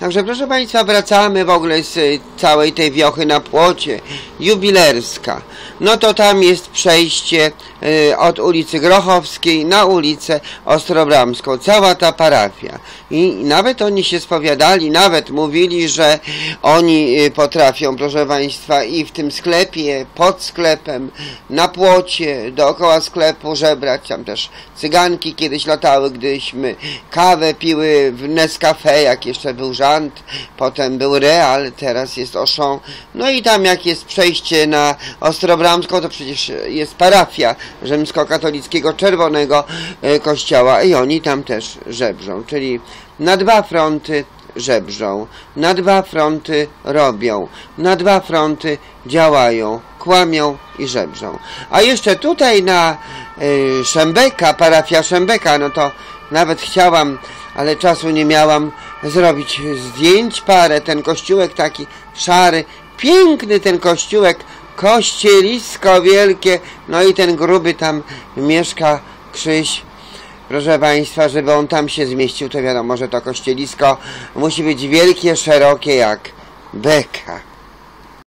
Także proszę Państwa, wracamy w ogóle z y, całej tej wiochy na płocie. Jubilerska. No to tam jest przejście y, od ulicy Grochowskiej na ulicę Ostrobramską. Cała ta parafia. I nawet oni się spowiadali, nawet mówili, że oni y, potrafią, proszę Państwa, i w tym sklepie, pod sklepem, na płocie, dookoła sklepu żebrać. Tam też cyganki kiedyś latały, gdyśmy kawę piły w Nescafe, jak jeszcze był żant, potem był Real, teraz jest Auchan. No i tam jak jest przejście na Ostrobramską, to przecież jest parafia rzymskokatolickiego czerwonego e, kościoła i oni tam też żebrzą, czyli na dwa fronty żebrzą, na dwa fronty robią, na dwa fronty działają, kłamią i żebrzą. A jeszcze tutaj na y, Szembeka, parafia Szembeka, no to nawet chciałam, ale czasu nie miałam zrobić zdjęć parę, ten kościółek taki szary, piękny ten kościółek, kościelisko wielkie, no i ten gruby tam mieszka Krzyś, Proszę Państwa, żeby on tam się zmieścił, to wiadomo, że to kościelisko musi być wielkie, szerokie jak beka.